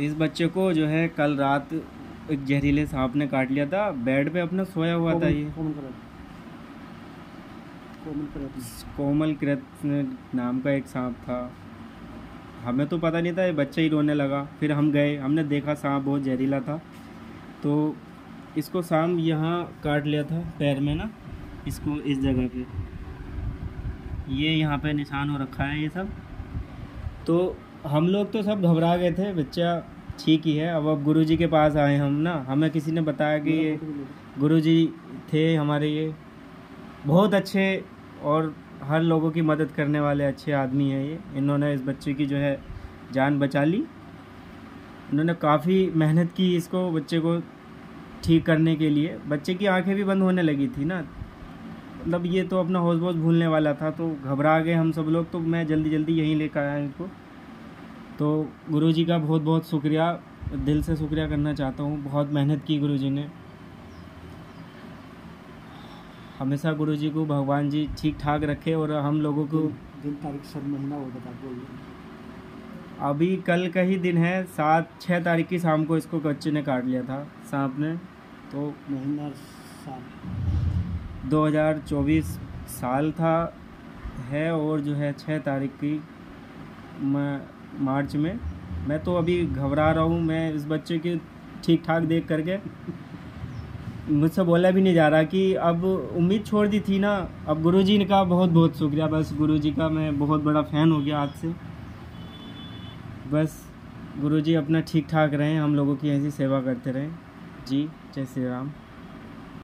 इस बच्चे को जो है कल रात एक जहरीले सांप ने काट लिया था बेड पे अपना सोया हुआ था ये। कोमल कृष्ण नाम का एक सांप था। हमें तो पता नहीं था ये बच्चा ही रोने लगा। फिर हम गए हमने देखा सांप बहुत जहरीला था। तो इसको सांप यहाँ काट लिया था पैर में ना इसको इस जगह पे। ये यहाँ पे निशान हो रखा है ये सब। तो हम लोग तो सब घबरा गए थे, बच्चा ठीक ही है। अब अब गुरु जी के पास आए हम ना। हमें किसी ने बताया कि ये गुरु जी थे हमारे ये। बहुत अच्छे और हर लोगों की मदद करने वाले अच्छे आदमी हैं ये। इन्होंने इस बच्चे की जो है जान बचा ली। उन्होंने काफ़ी मेहनत की इसको बच्चे को ठीक करने के लिए। बच्चे की आँखें भी बंद होने लगी थी ना। मतलब ये तो अपना होश बोश भूलने वाला था तो घबरा गए हम सब लोग। तो मैं जल्दी जल्दी यहीं लेकर आया इनको। तो गुरुजी का बहुत बहुत शुक्रिया। दिल से शुक्रिया करना चाहता हूँ। बहुत मेहनत की गुरुजी ने। हमेशा गुरुजी को भगवान जी ठीक ठाक रखे और हम लोगों को दिन तारीख सर महीना वो बता बोल अभी कल का ही दिन है। सात छः तारीख की शाम को इसको बच्चे ने काट लिया था सांप ने। तो महीना साल 2024 साल था है और जो है छः तारीख की मैं मार्च में। मैं तो अभी घबरा रहा हूँ, मैं इस बच्चे की ठीक ठाक देख करके। मुझसे बोला भी नहीं जा रहा कि अब उम्मीद छोड़ दी थी ना, अब गुरुजी का बहुत बहुत शुक्रिया। बस गुरुजी का मैं बहुत बड़ा फ़ैन हो गया आज से। बस गुरुजी अपना ठीक ठाक रहें, हम लोगों की ऐसी सेवा करते रहें। जी, जय श्री राम।